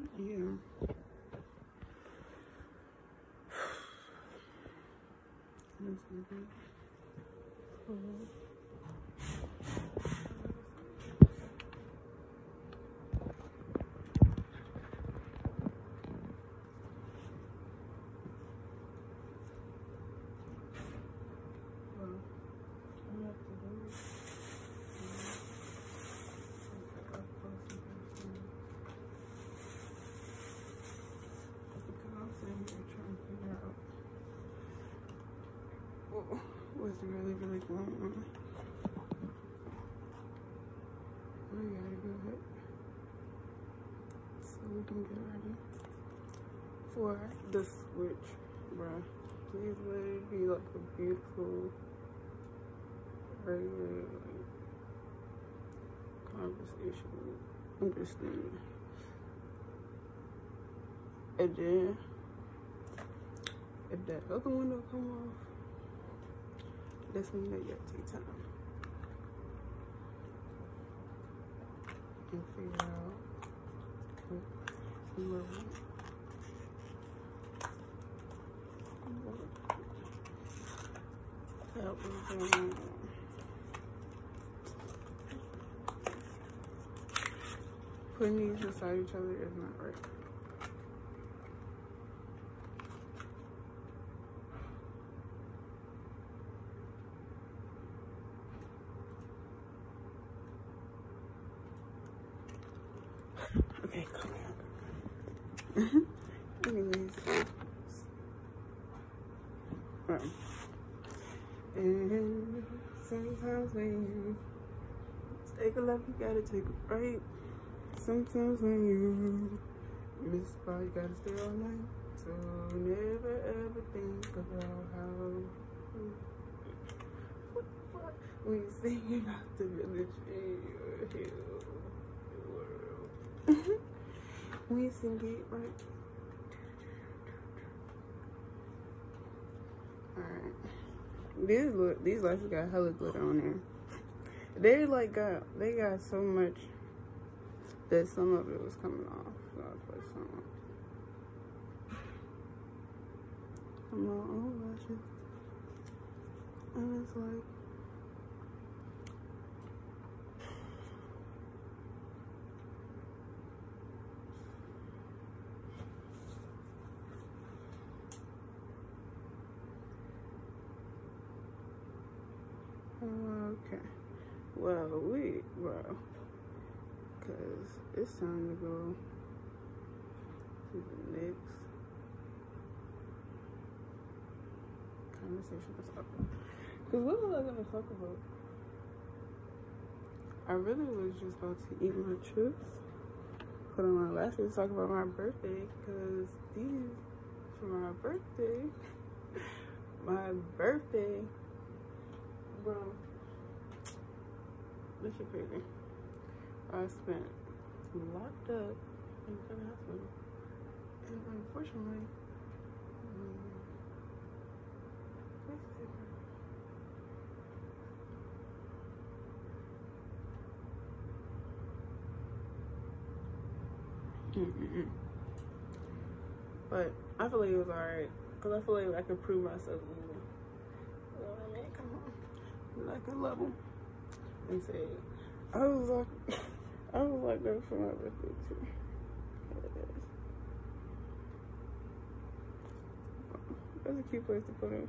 Yeah. That's what's really, really going I gotta go ahead so we can get ready for the switch, bruh. Please let it be like a beautiful, regular like, conversation, understanding. And then, if that other window come off, that's when you know you gotta take time. And figure out what going on. Putting these beside each other is not right. Okay, calm down. Anyways. Um, and sometimes when you take a left, you gotta take a right. Sometimes when you miss spot, you gotta stay all night. So never ever think about how. What the fuck? You sing about the village in your hill world. It right. Alright. These look these lights got hella glitter on there. They like got they got so much that some of it was coming off. So I put some on lashes. And it's like Okay. Well, we, well, because it's time to go to the next conversation. Because what was I going to talk about? I really was just about to eat my chips, put on my lashes, talk about my birthday, because these, for my birthday, my birthday, bro, shit crazy. I spent locked up in the hospital. And unfortunately, um. But I feel like it was alright. Because I feel like I could prove myself. Like a level and say, I was like, I was like that for my birthday too. That's a cute place to put it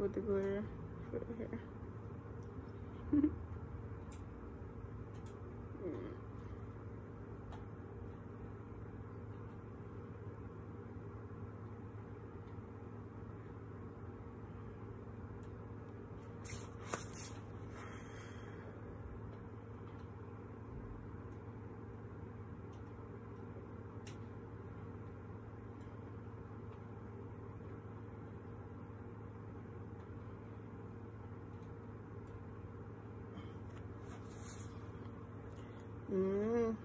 with the glitter for the hair. Mm.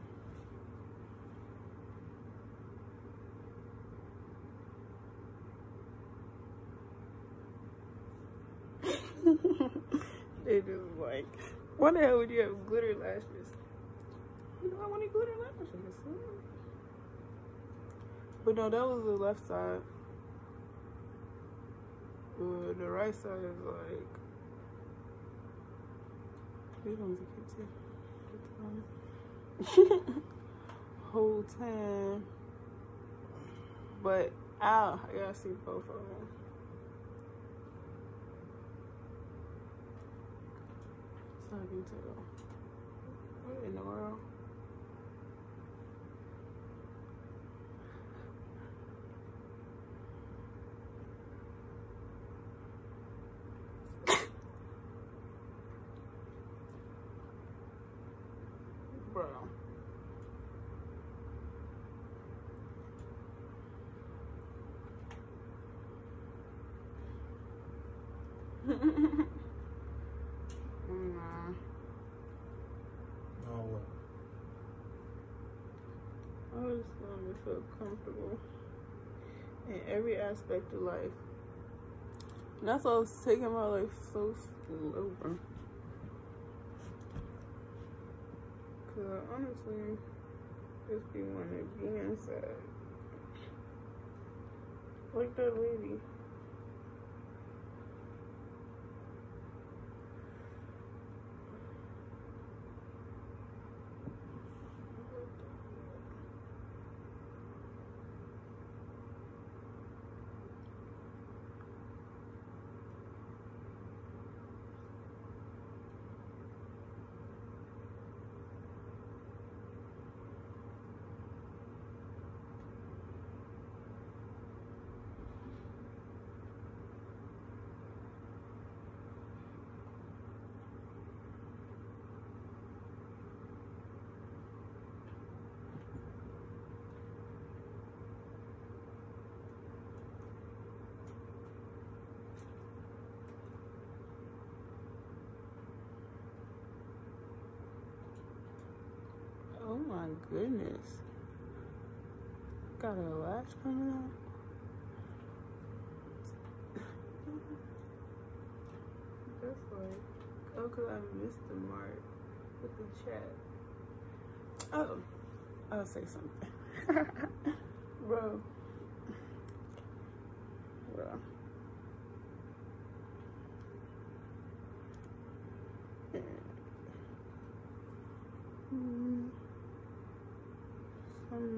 they just like, why the hell would you have glitter lashes? You know, I want glitter lashes. But no, that was the left side. But the right side is like. We don't keep it. Whole time. But out, I gotta see both of them. I can tell. What in the world? Bro. nah. Oh, what? Just want to feel comfortable in every aspect of life. And that's why I was taking my life so slow. Cause I honestly just be wanting to be inside. Like that lady. Oh my goodness. Got a lash coming out. That's like, oh, because I missed the mark with the chat. Oh, I'll say something. Bro. Mm.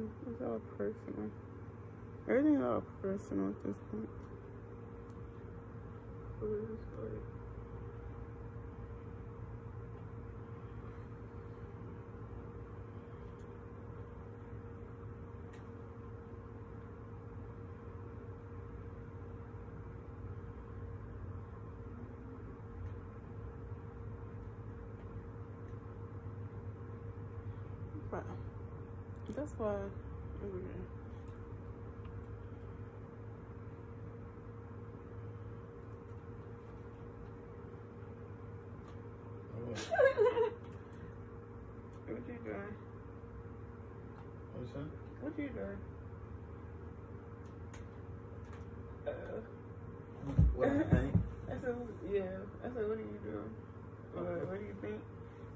It's all personal. Everything's all personal at this point. What is this like? Right. That's why. Oh, what? What you doing? What's that? What you doing? Uh, What I think? I said, yeah. I said, what are you doing? What, what do you think?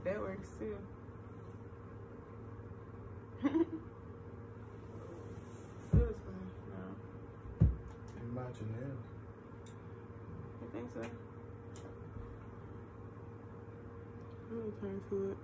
That works too. It was fun. No. You bite your nails. So? I'm gonna to it.